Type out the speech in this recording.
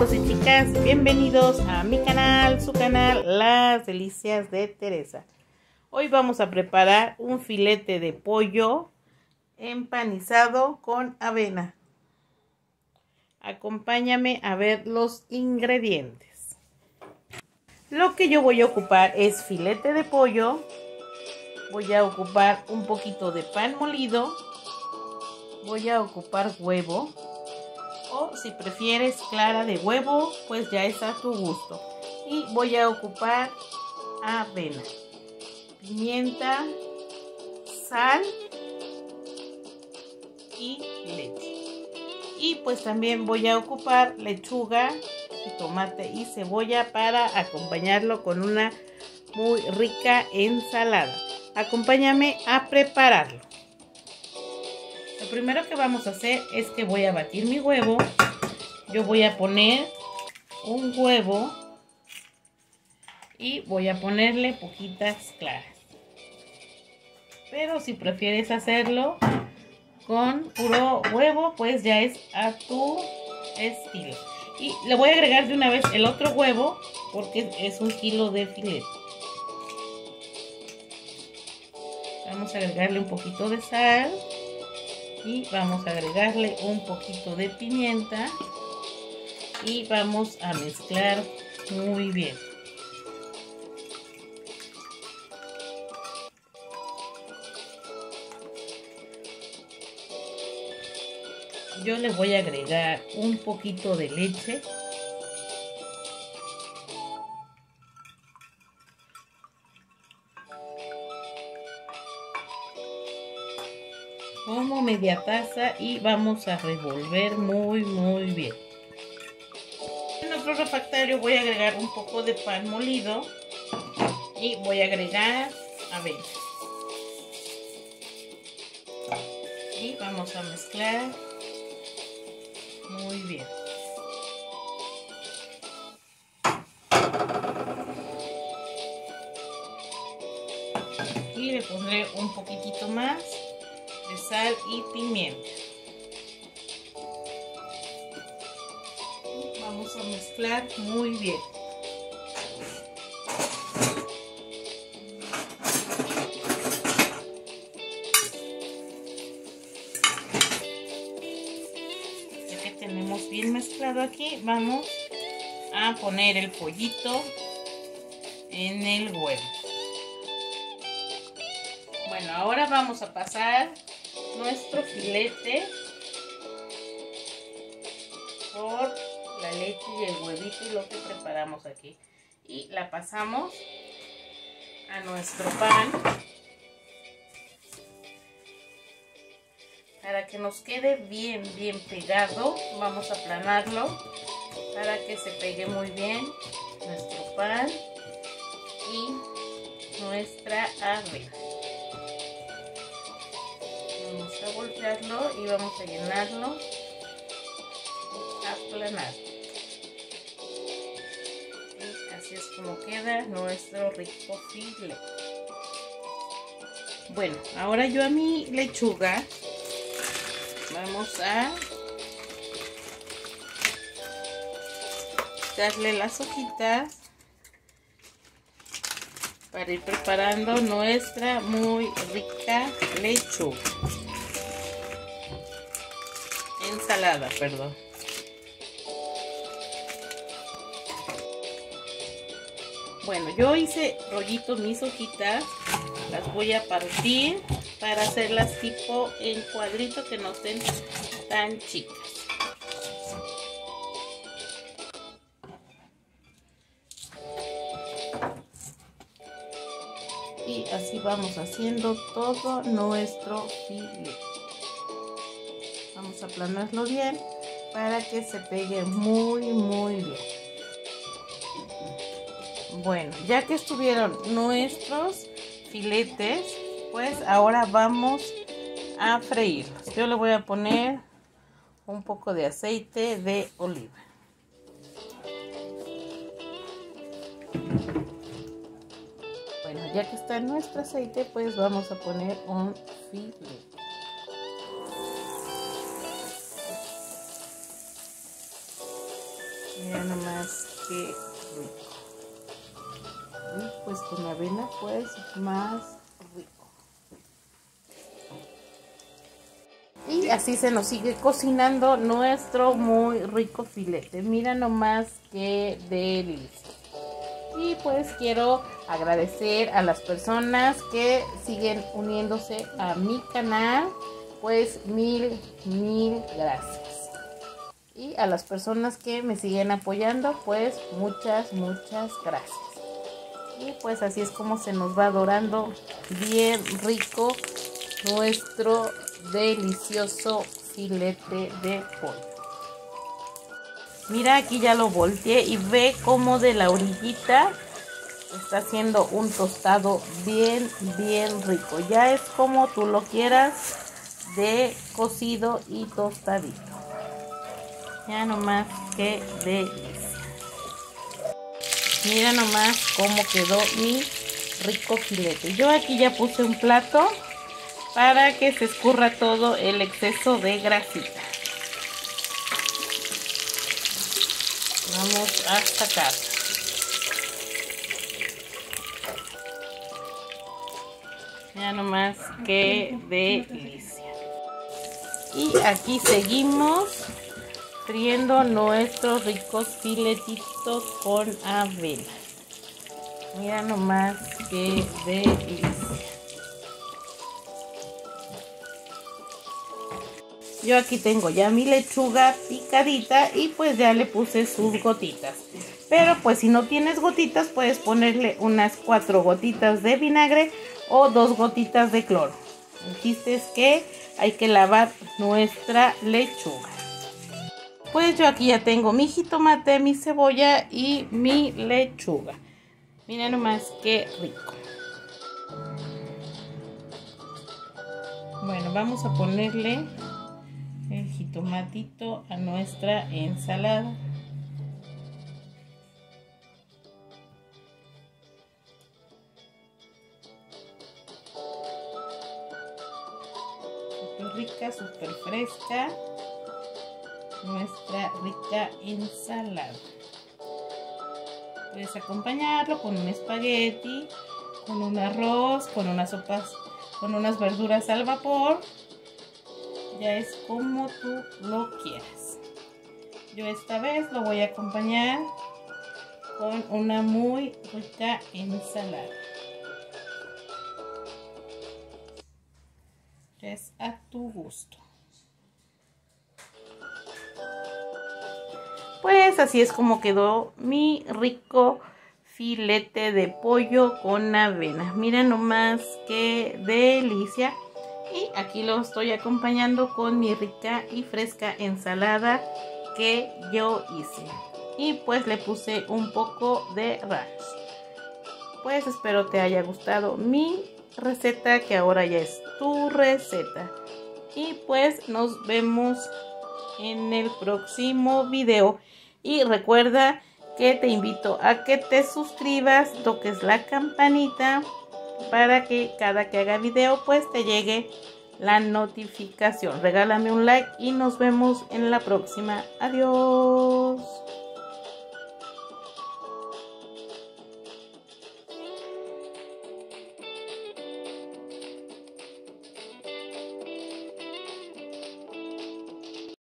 chicos y chicas? Bienvenidos a mi canal, su canal Las Delicias de Teresa. Hoy vamos a preparar un filete de pollo empanizado con avena. Acompáñame a ver los ingredientes. Lo que yo voy a ocupar es filete de pollo. Voy a ocupar un poquito de pan molido. Voy a ocupar huevo si prefieres clara de huevo, pues ya está a tu gusto. Y voy a ocupar avena, pimienta, sal y leche. Y pues también voy a ocupar lechuga, tomate y cebolla para acompañarlo con una muy rica ensalada. Acompáñame a prepararlo primero que vamos a hacer es que voy a batir mi huevo. Yo voy a poner un huevo y voy a ponerle poquitas claras. Pero si prefieres hacerlo con puro huevo, pues ya es a tu estilo. Y le voy a agregar de una vez el otro huevo porque es un kilo de filete. Vamos a agregarle un poquito de sal y vamos a agregarle un poquito de pimienta y vamos a mezclar muy bien. Yo le voy a agregar un poquito de leche media taza y vamos a revolver muy muy bien. En otro refractario voy a agregar un poco de pan molido y voy a agregar avena. Y vamos a mezclar muy bien. Y le pondré un poquitito más de sal y pimienta. Vamos a mezclar muy bien. Ya que tenemos bien mezclado aquí, vamos a poner el pollito en el huevo. Bueno, ahora vamos a pasar nuestro filete por la leche y el huevito y lo que preparamos aquí. Y la pasamos a nuestro pan para que nos quede bien, bien pegado. Vamos a aplanarlo para que se pegue muy bien nuestro pan y nuestra avena a voltearlo y vamos a llenarlo aplanar y así es como queda nuestro rico filete bueno ahora yo a mi lechuga vamos a darle las hojitas para ir preparando nuestra muy rica lechuga ensalada, perdón. Bueno, yo hice rollitos mis hojitas, las voy a partir para hacerlas tipo en cuadrito que no estén tan chicas. Y así vamos haciendo todo nuestro filete vamos a aplanarlo bien para que se pegue muy muy bien. Bueno ya que estuvieron nuestros filetes pues ahora vamos a freírlos yo le voy a poner un poco de aceite de oliva. Bueno ya que está nuestro aceite pues vamos a poner un filete Mira nomás qué rico. Y pues con avena pues más rico. Y así se nos sigue cocinando nuestro muy rico filete. Mira nomás qué delicia. Y pues quiero agradecer a las personas que siguen uniéndose a mi canal. Pues mil, mil gracias. Y a las personas que me siguen apoyando, pues muchas, muchas gracias. Y pues así es como se nos va dorando bien rico nuestro delicioso filete de pollo. Mira, aquí ya lo volteé y ve como de la orillita está haciendo un tostado bien, bien rico. Ya es como tú lo quieras de cocido y tostadito. Ya nomás que delicia. Mira nomás cómo quedó mi rico filete. Yo aquí ya puse un plato para que se escurra todo el exceso de grasita. Vamos a sacar. Ya nomás que delicia. Y aquí seguimos friendo nuestros ricos filetitos con avena. Mira nomás que delicia. Yo aquí tengo ya mi lechuga picadita y pues ya le puse sus gotitas. Pero pues si no tienes gotitas puedes ponerle unas cuatro gotitas de vinagre o dos gotitas de cloro. El chiste es que hay que lavar nuestra lechuga. Pues yo aquí ya tengo mi jitomate, mi cebolla y mi lechuga. Miren nomás qué rico. Bueno, vamos a ponerle el jitomatito a nuestra ensalada. Súper rica, súper fresca. Nuestra rica ensalada. Puedes acompañarlo con un espagueti, con un arroz, con unas sopas, con unas verduras al vapor ya es como tú lo quieras. Yo esta vez lo voy a acompañar con una muy rica ensalada. Es a tu gusto. Pues así es como quedó mi rico filete de pollo con avena. Miren nomás qué delicia. Y aquí lo estoy acompañando con mi rica y fresca ensalada que yo hice. Y pues le puse un poco de ranch. Pues espero te haya gustado mi receta que ahora ya es tu receta. Y pues nos vemos en el próximo video. Y recuerda que te invito a que te suscribas, toques la campanita para que cada que haga video pues te llegue la notificación. Regálame un like y nos vemos en la próxima. Adiós.